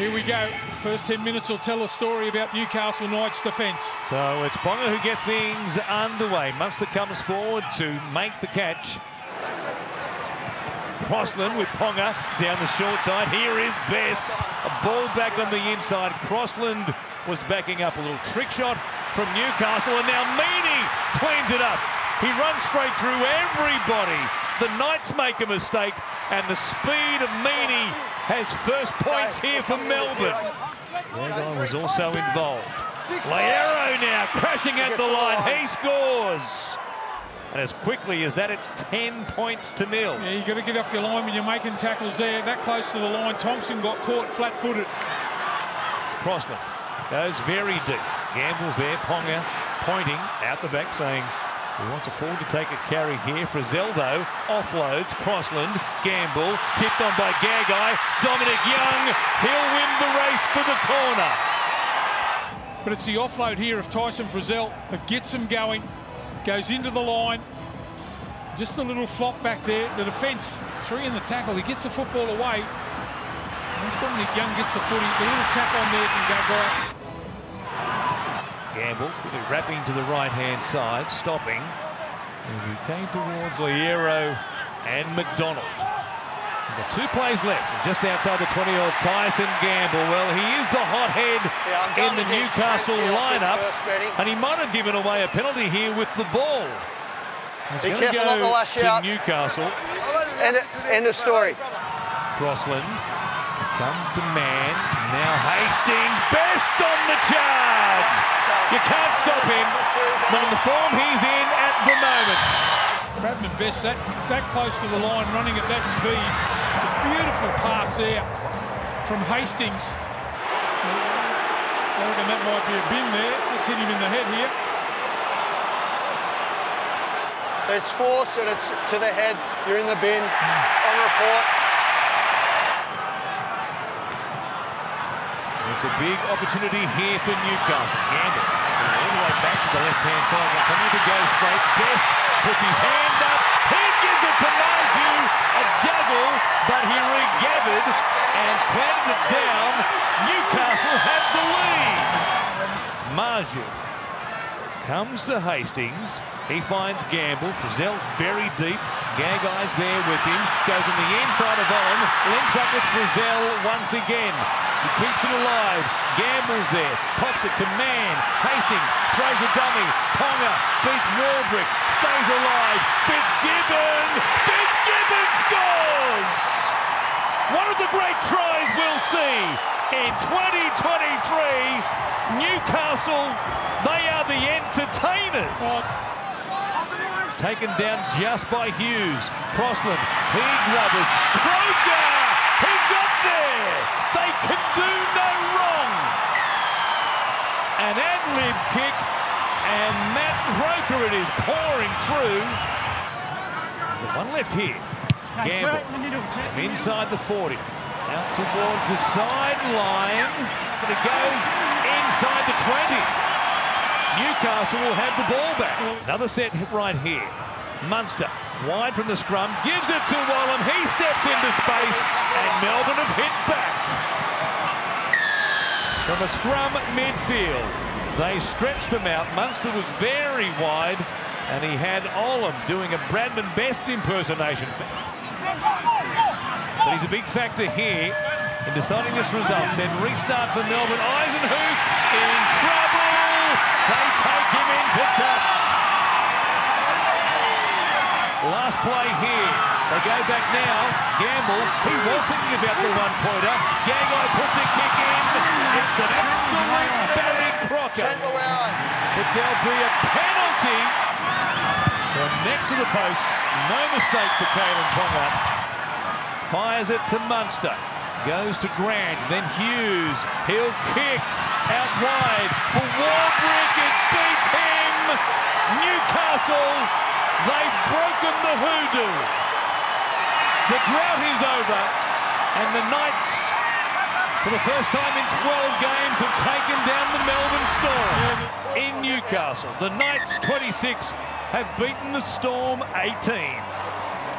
Here we go. First 10 minutes will tell a story about Newcastle Knights defence. So it's Ponga who get things underway. Munster comes forward to make the catch. Crossland with Ponga down the short side. Here is Best. A ball back on the inside. Crossland was backing up a little trick shot from Newcastle. And now Meaney cleans it up. He runs straight through everybody. The Knights make a mistake. And the speed of Meaney has first points here for Melbourne. Gagai was also involved. Loiero now crashing at the line. He scores. And as quickly as that, it's 10 points to nil. Yeah, you've got to get off your line when you're making tackles there. That close to the line. Thompson got caught flat-footed. It's Crossland. Goes very deep. Gamble's there. Ponga pointing out the back saying he wants a forward to take a carry here. Frizell, though, offloads. Crossland. Gamble. Tipped on by Gagai. Dominic Young. He'll win the race for the corner. But it's the offload here of Tyson Frizell that gets him going. Goes into the line. Just a little flop back there. The defence, three in the tackle. He gets the football away. Once Dominic Young gets the footy, the little tap on there from Gagai. Gamble quickly wrapping to the right-hand side, stopping as he came towards Loiero and McDonald. We've got two plays left, just outside the 20-odd Tyson Gamble. Well, he is the hothead Yeah, in the Newcastle lineup, and he might have given away a penalty here with the ball. It's Be going to careful not to go lash to out. Newcastle. End, end of story. Crossland comes to man. Now Hastings, best on the charge. You can't stop him, but in the form he's in at the moment. Bradman Best, that, that close to the line, running at that speed. It's a beautiful pass there from Hastings. I reckon that might be a bin there. Let's hit him in the head here. There's force and it's to the head. You're in the bin. On report. It's a big opportunity here for Newcastle. Gamble all the way back to the left-hand side. Wants something to go straight. Best puts his hand up. He gives it to Marzhew. A juggle, but he regathered and planted it down. Newcastle had the lead. It's Marzhew comes to Hastings. He finds Gamble. Frizell's very deep. Gagai's there with him. Goes on the inside of Owen. Links up with Frizell once again. He keeps it alive. Gamble's there. Pops it to Mann. Hastings throws a dummy. Ponga beats Warbrick. Stays alive. Fitzgibbon. Fitzgibbon scores! One of the great tries we'll see in 2023. Newcastle, they. Taken down just by Hughes. Crossland, he grubbers. Croker, he got there. They can do no wrong. An ad-lib kick, and Matt Croker it is pouring through. The one left here. Gamble inside the 40. Out towards the sideline, but it goes inside the 20. Newcastle will have the ball back. Another set right here. Munster, wide from the scrum, gives it to Wallen. He steps into space, and Melbourne have hit back. From a scrum midfield, they stretched them out. Munster was very wide, and he had Olam doing a Bradman Best impersonation. But he's a big factor here in deciding this result. Said restart for Melbourne. Eisenhuth in trouble. Touch. Last play here. They go back now. Gamble, he was thinking about the one-pointer. Gagai puts a kick in. It's an absolute Barry Crocker. But there'll be a penalty from next to the post. No mistake for Kalyn Ponga. Fires it to Munster. Goes to Grant. Then Hughes. He'll kick out wide for Warbrick. Newcastle. They've broken the hoodoo. The drought is over. And the Knights, for the first time in 12 games, have taken down the Melbourne Storm in Newcastle. The Knights 26 have beaten the Storm 18.